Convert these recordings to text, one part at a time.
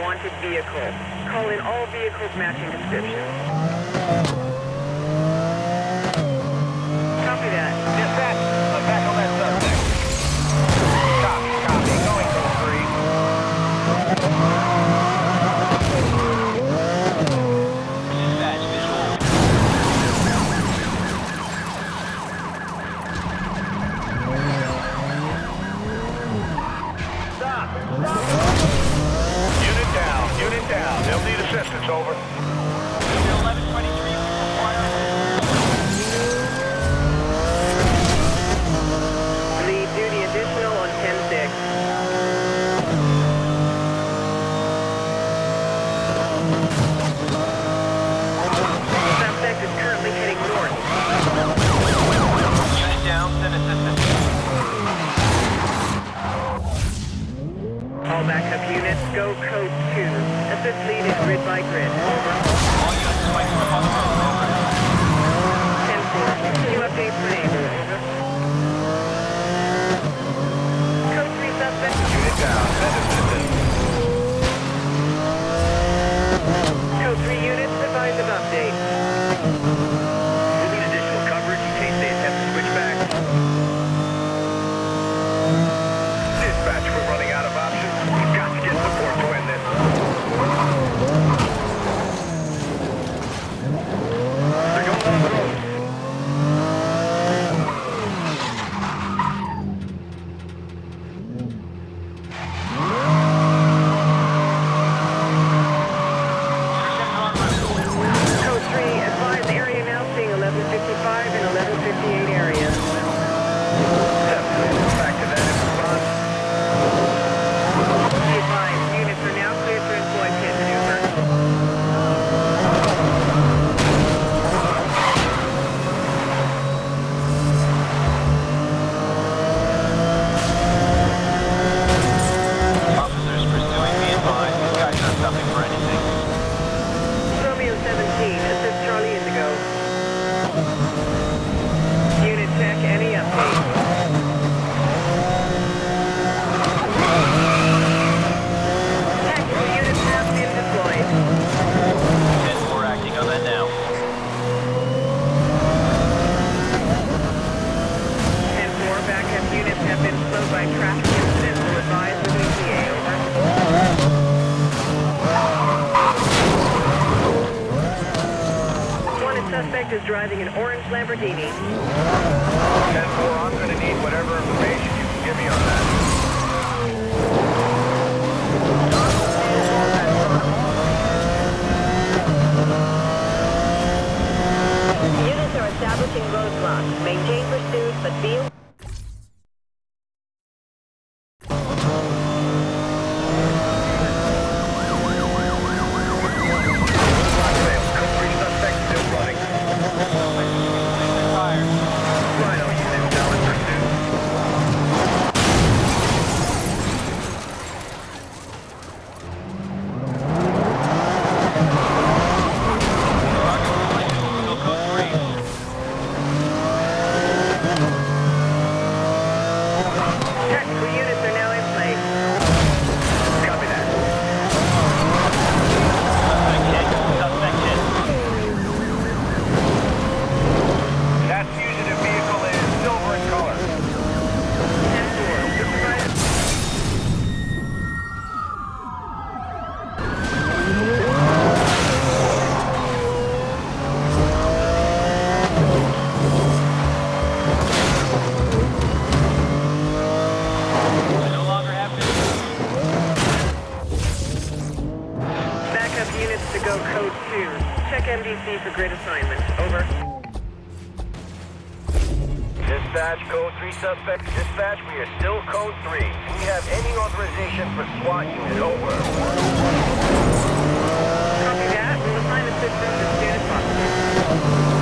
wanted vehicle. Call in all vehicles matching description. have units to go code 2. Check MDC for grid assignment. Over. Dispatch, code 3 suspect. Dispatch, we are still code 3. Do we have any authorization for SWAT unit? Over. Copy that. We'll assign as soon as possible.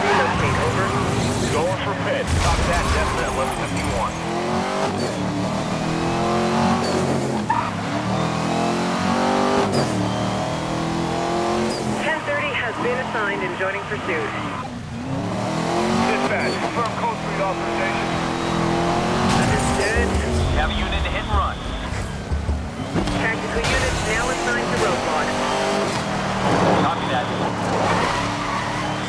relocate, over. Going for pit. Stop that, definite 1151. been assigned and joining pursuit. Dispatch, confirm code street authorization. Understood. Have unit hit and run. Tactical units now assigned to roadblock. Copy that.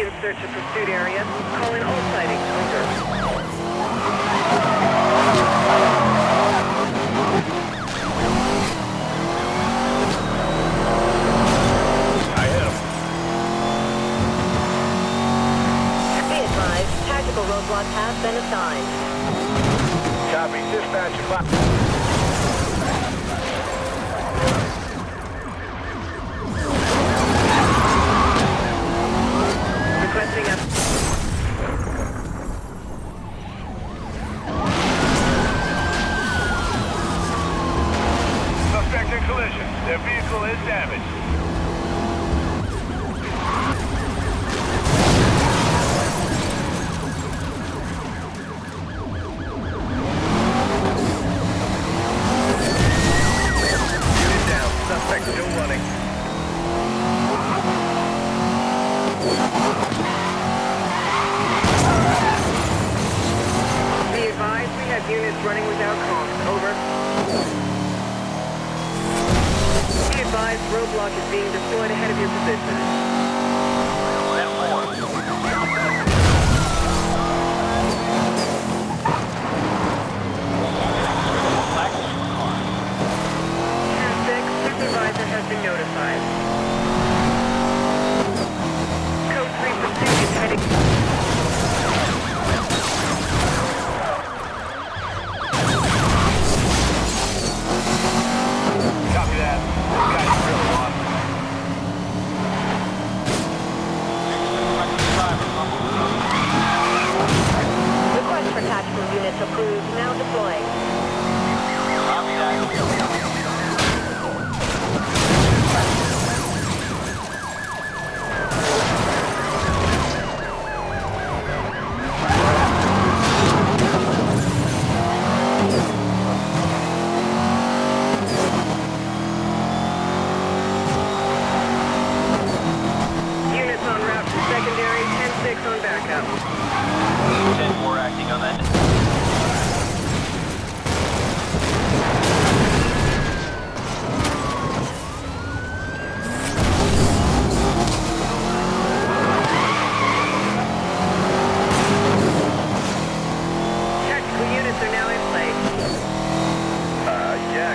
in search of pursuit area. Call in all sightings I have. Be advised, tactical roadblock has been assigned. Copy. Dispatch.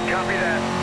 Copy that.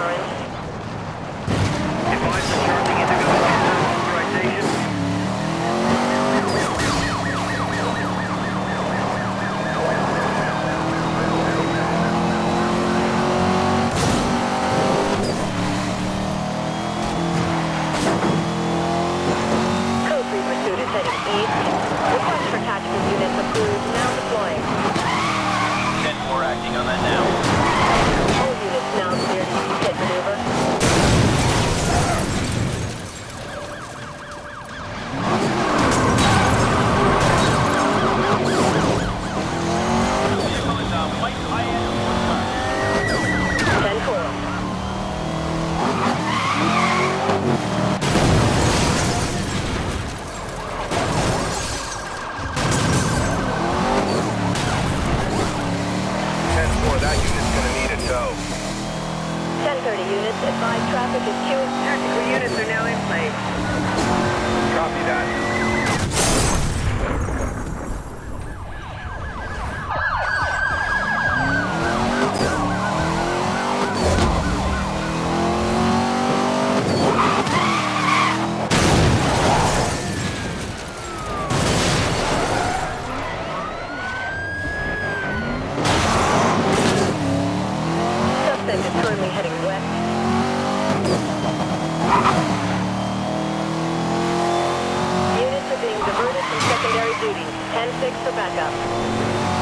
secondary duty. 10-6 for backup.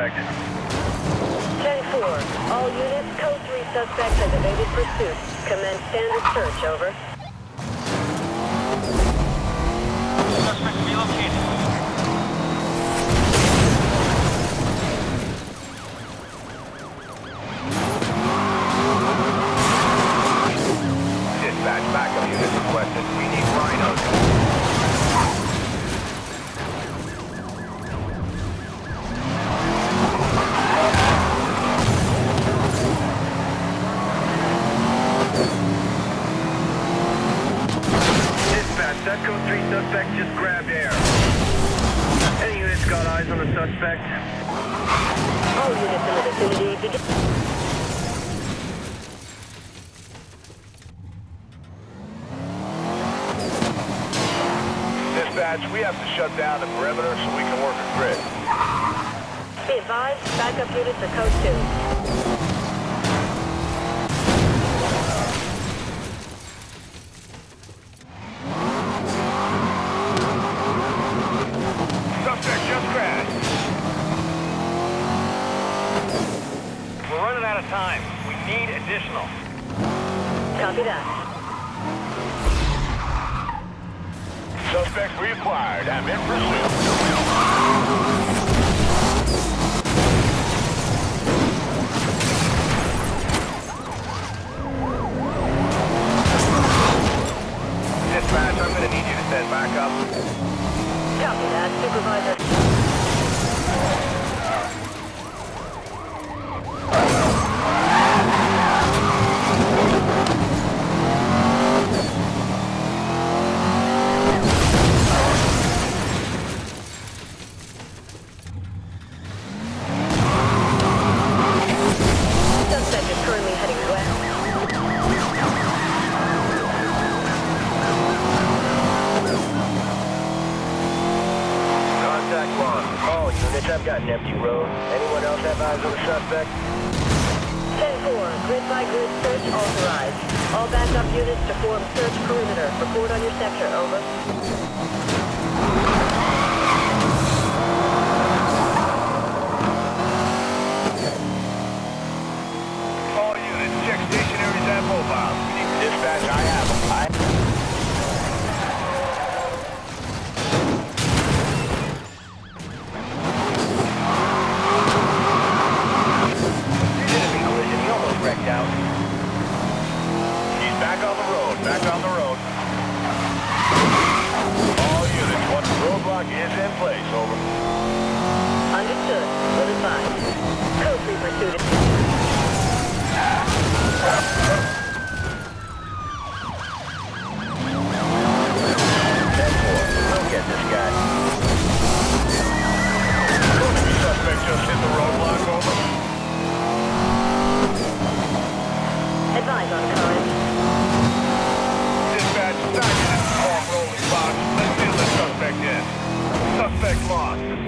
suspect. 10-4. All units, code 3 suspect has evaded pursuit. Commence standard search, over. grabbed air. Any units got eyes on the suspect? All units in the vicinity. Dispatch, we have to shut down the perimeter so we can work a grid. Be advised, backup units are code 2. Copy that. Suspect reacquired. I'm in pursuit. Dispatch, I'm gonna need you to send back up. Copy that. Supervisor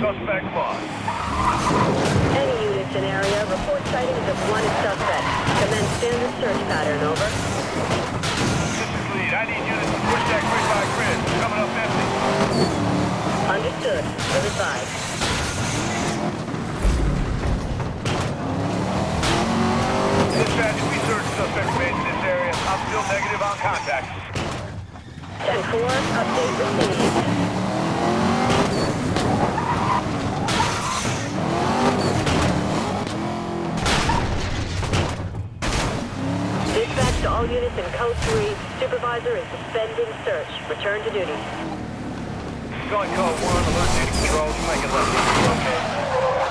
suspect lost. Any units in area report sightings of one suspect. Commence standard search pattern, over. This is lead. I need units to push that grid by grid. Coming up empty. Understood. We're. Dispatch, we search suspect remains in this area. I'm still negative on contact. 10-4, update received. To all units in Code 3. Supervisor is suspending search. Return to duty. Going code 1, alert duty control. You make it left. Okay.